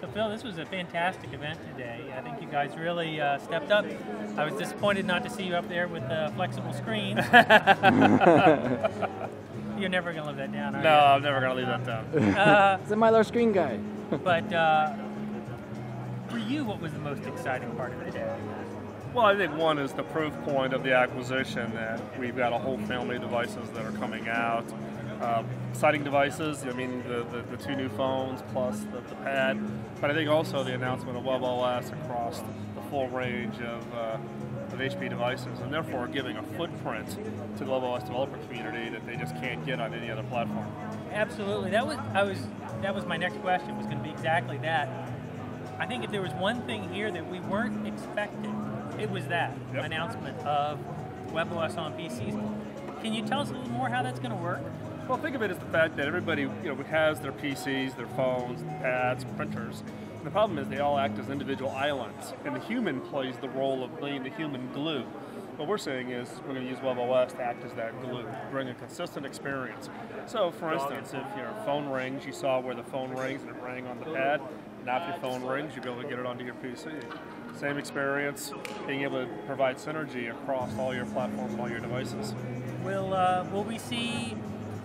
So Phil, this was a fantastic event today. I think you guys really uh, stepped up. I was disappointed not to see you up there with the flexible screen. You're never going to live that down, are No, I'm never going to leave that down. you? Uh, It's a Mylar screen guy. but uh, for you, what was the most exciting part of the day? Well, I think one is the proof point of the acquisition that we've got a whole family of devices that are coming out. Uh, exciting devices, I mean, the, the, the two new phones plus the, the pad, but I think also the announcement of WebOS across the full range of, uh, of HP devices, and therefore giving a footprint to the WebOS developer community that they just can't get on any other platform. Absolutely. That was I was that was my next question was going to be exactly that. I think if there was one thing here that we weren't expecting, it was that Yep. announcement of WebOS on PCs. Can you tell us a little more how that's going to work? Well, think of it as the fact that everybody you know has their PCs, their phones, pads, printers. And the problem is they all act as individual islands, and the human plays the role of being the human glue. What we're saying is we're going to use WebOS to act as that glue, bring a consistent experience. So, for instance, if your phone rings, you saw where the phone rings and it rang on the pad. Now, if your phone rings, you'll be able to get it onto your PC. Same experience, being able to provide synergy across all your platforms all your devices. Will uh, will we see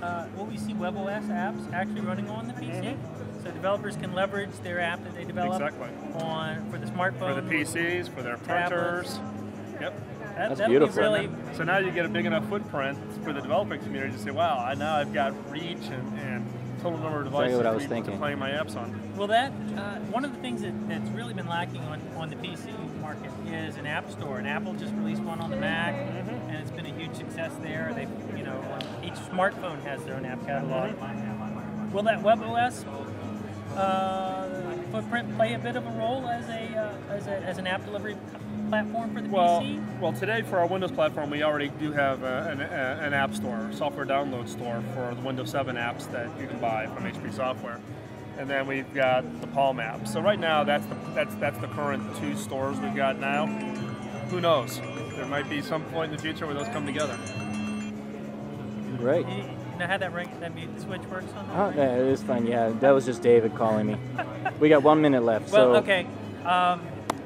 uh, will we see WebOS apps actually running on the PC? So developers can leverage their app that they develop Exactly. on for the smartphone. For the PCs, for their Tablets. printers. Yep. That, That's beautiful. Be really, So now you get a big enough footprint for the developing community to say, wow, I now I've got reach and, and total number of Exactly devices what I to was be thinking. playing my apps on. Well, that uh, one of the things that, that's really been lacking on, on the PC market is an app store. And Apple just released one on the Mac, Mm-hmm. and it's been a huge success there. They, you know, each smartphone has their own app catalog. Will that WebOS uh, footprint play a bit of a role as a, uh, as, a as an app delivery platform for the Well, PC? well, today for our Windows platform, we already do have a, an, a, an app store, software download store for the Windows 7 apps that you can buy from HP Software. And then we've got the Palm app. So right now, that's the that's that's the current two stores we've got now. Who knows? There might be some point in the future where those come together. Great. You, you know how that ring, that mute switch works on that? Oh, ring? yeah, it is fun. Yeah, that was just David calling me. We got one minute left. Well, so okay. Um,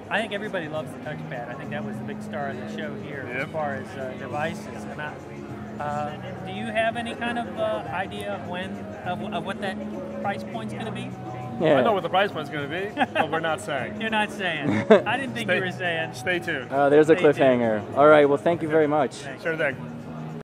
I think everybody loves the touchpad. I think that was the big star of the show here as far as uh, devices. And I, uh, do you have any kind of uh, idea of when, of, of what that price point's going to be? yeah. I know what the price point's going to be, but we're not saying. You're not saying. I didn't think Stay- you were saying. Stay tuned. Uh, there's a Stay tuned. cliffhanger. All right. Well, thank you very much. Sure thing.